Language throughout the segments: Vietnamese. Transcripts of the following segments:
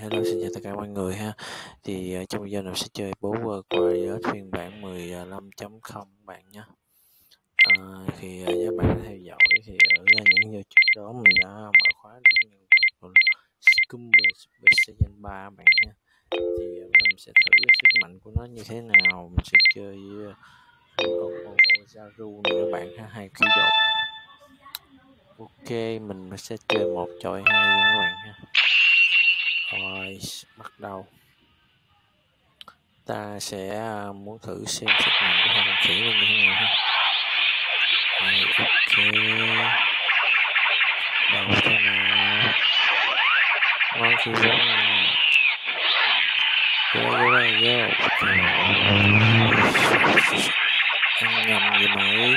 hello, xin chào tất cả mọi người ha. Thì, uh, trong video này sẽ chơi bố World Warriors phiên bản 15.0 bạn nhé. Ờ, thì, ờ, uh, các bạn theo dõi thì ở những video trước đó mình đã mở khóa được nhân vật Scumber Space Saiyan 3 bạn ha. Thì, uh, mình sẽ thử sức mạnh của nó như thế nào, mình sẽ chơi với, con Ozaru này các bạn ha, hai kỹ độ. Ok, mình sẽ chơi một chọi hai các bạn ha bắt đầu. Ta sẽ à, muốn thử xem sức mạnh của hai con khỉ như thế nào ha. Đây, ok. Đầu thế nào ngon khi vô vô vô vô vô. Ăn nhầm gì mày?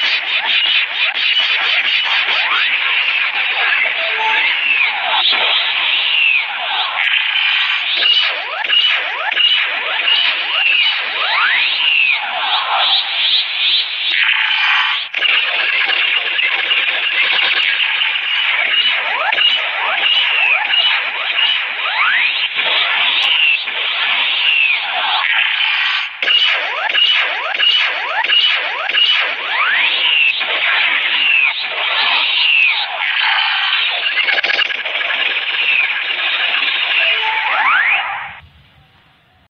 Thank you.